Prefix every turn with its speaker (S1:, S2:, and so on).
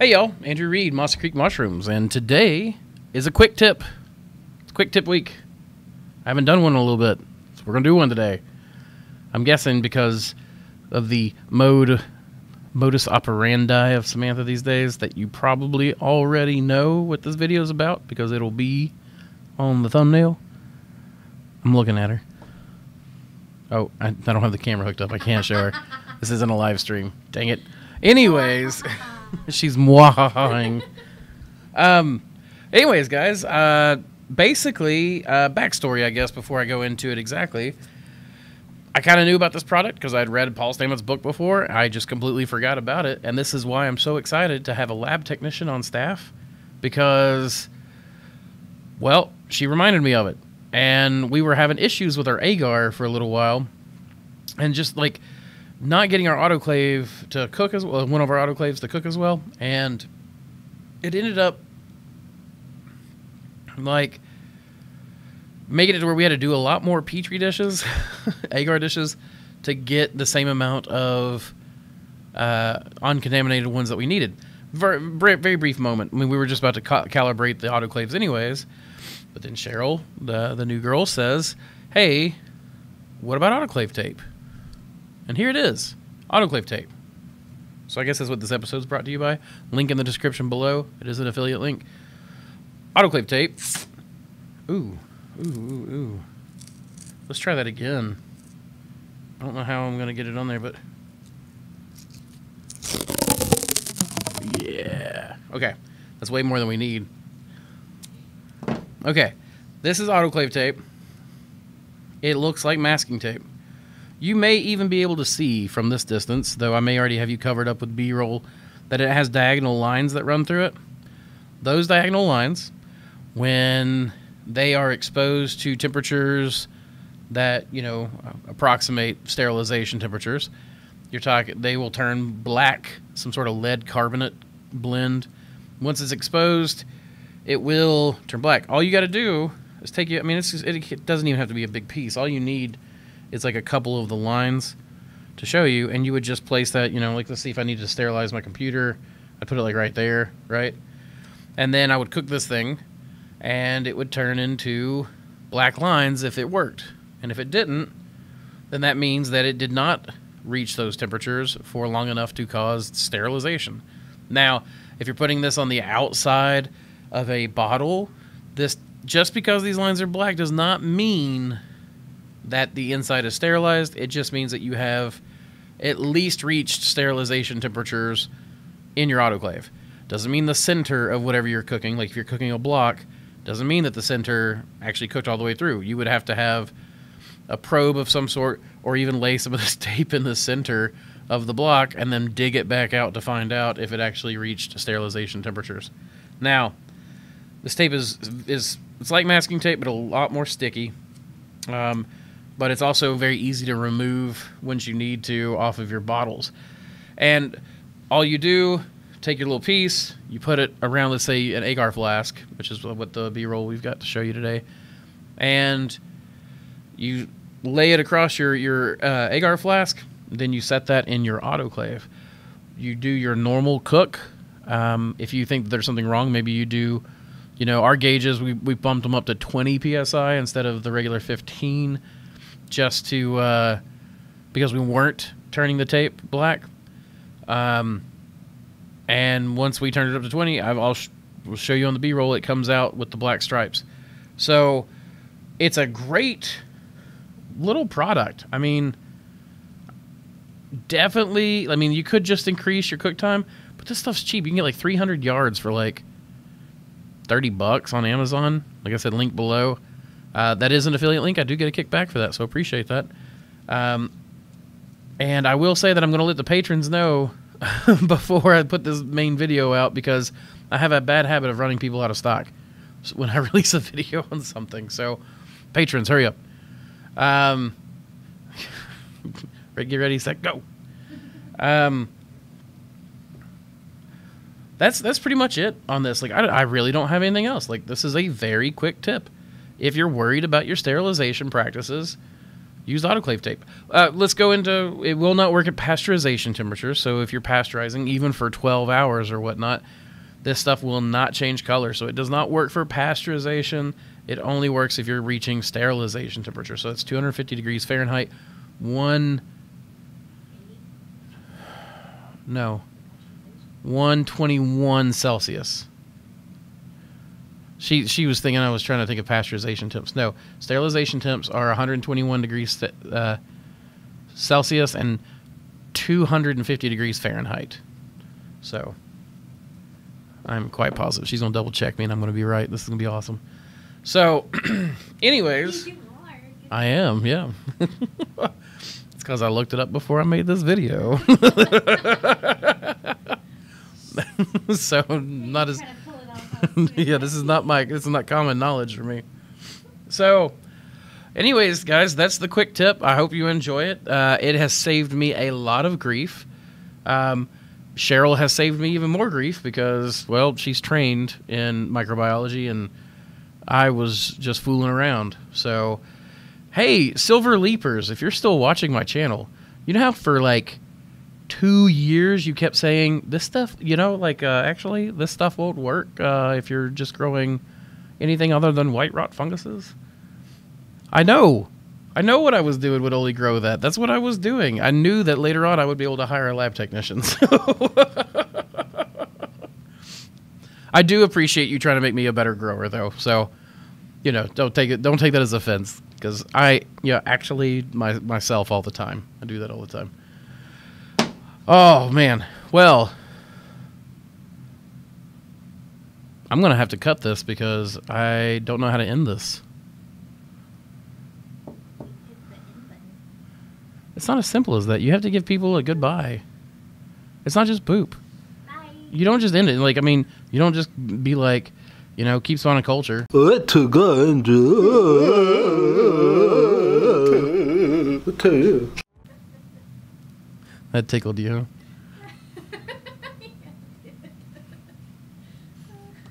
S1: Hey y'all, Andrew Reed, Mossy Creek Mushrooms, and today is a quick tip. It's quick tip week. I haven't done one in a little bit, so we're gonna do one today. I'm guessing because of the mode modus operandi of Samantha these days that you probably already know what this video is about because it'll be on the thumbnail. I'm looking at her. Oh, I, I don't have the camera hooked up. I can't show her. This isn't a live stream. Dang it. Anyways, she's mwahing. Um, anyways, guys, uh, basically, uh, backstory, I guess, before I go into it exactly. I kind of knew about this product because I'd read Paul Stamets' book before. I just completely forgot about it. And this is why I'm so excited to have a lab technician on staff because, well, she reminded me of it. And we were having issues with our agar for a little while. And just like not getting our autoclave to cook as well, one of our autoclaves to cook as well. And it ended up like making it to where we had to do a lot more petri dishes, agar dishes, to get the same amount of uh, uncontaminated ones that we needed. Very, very, brief moment. I mean, we were just about to ca- calibrate the autoclaves, anyways. But then Cheryl, the the new girl, says, "Hey, what about autoclave tape?" And here it is, autoclave tape. So I guess that's what this episode is brought to you by. Link in the description below. It is an affiliate link. Autoclave tape. Ooh, ooh, ooh, ooh. Let's try that again. I don't know how I'm gonna get it on there, but yeah. Okay, that's way more than we need. Okay, this is autoclave tape. It looks like masking tape. You may even be able to see from this distance, though I may already have you covered up with B-roll, that it has diagonal lines that run through it. Those diagonal lines, when they are exposed to temperatures that you know approximate sterilization temperatures, you're talking they will turn black, some sort of lead carbonate blend. Once it's exposed, it will turn black. All you got to do is take you. I mean, it doesn't even have to be a big piece. All you need is like a couple of the lines to show you, and you would just place that. You know, like let's see if I need to sterilize my computer. I'd put it like right there, right, and then I would cook this thing, and it would turn into black lines if it worked, and if it didn't, then that means that it did not reach those temperatures for long enough to cause sterilization. Now, if you're putting this on the outside of a bottle, this just because these lines are black does not mean that the inside is sterilized. It just means that you have at least reached sterilization temperatures in your autoclave. Doesn't mean the center of whatever you're cooking, like if you're cooking a block, doesn't mean that the center actually cooked all the way through. You would have to have a probe of some sort or even lay some of this tape in the center of the block and then dig it back out to find out if it actually reached sterilization temperatures. Now, this tape is is it's like masking tape, but a lot more sticky. Um, but it's also very easy to remove once you need to off of your bottles. And all you do, take your little piece, you put it around, let's say, an agar flask, which is what the B-roll we've got to show you today, and you lay it across your your uh, agar flask. Then you set that in your autoclave. You do your normal cook. Um, if you think there's something wrong, maybe you do. You know, our gauges we we bumped them up to 20 psi instead of the regular 15, just to uh, because we weren't turning the tape black. Um, and once we turned it up to 20, I've, I'll sh- will show you on the B-roll. It comes out with the black stripes. So it's a great little product. I mean, definitely. I mean, you could just increase your cook time, but this stuff's cheap. You can get like 300 yards for like 30 bucks on Amazon. Like I said, link below. Uh, that is an affiliate link. I do get a kickback for that, so appreciate that. Um, and I will say that I'm going to let the patrons know before I put this main video out because I have a bad habit of running people out of stock when I release a video on something. So, patrons, hurry up. Um, get ready, set, go. Um, that's that's pretty much it on this. Like, I, I really don't have anything else. Like, this is a very quick tip. If you're worried about your sterilization practices, use autoclave tape. Uh, let's go into it. Will not work at pasteurization temperature. So if you're pasteurizing, even for 12 hours or whatnot, this stuff will not change color. So it does not work for pasteurization. It only works if you're reaching sterilization temperature. So it's 250 degrees Fahrenheit, one. No, 121 Celsius. She she was thinking I was trying to think of pasteurization temps. No, sterilization temps are 121 degrees uh, Celsius and 250 degrees Fahrenheit. So I'm quite positive she's gonna double check me, and I'm gonna be right. This is gonna be awesome. So, anyways, I am. Yeah, it's because I looked it up before I made this video. so not as yeah, this is not my this is not common knowledge for me. So, anyways, guys, that's the quick tip. I hope you enjoy it. Uh, it has saved me a lot of grief. Um, Cheryl has saved me even more grief because, well, she's trained in microbiology and I was just fooling around. So, hey, Silver Leapers, if you're still watching my channel, you know how for like two years you kept saying this stuff you know like uh, actually this stuff won't work uh, if you're just growing anything other than white rot funguses? I know. I know what i was doing would only grow that. That's what i was doing. I knew that later on i would be able to hire a lab technician i do appreciate you trying to make me a better grower though so you know don't take it don't take that as offense because i yeah actually my, myself all the time. I do that all the time Oh, man. Well, I'm going to have to cut this because I don't know how to end this. It's not as simple as that. You have to give people a goodbye. It's not just boop.
S2: Bye.
S1: You don't just end it. Like, I mean, you don't just be like, you know, keep on a culture. That tickled you.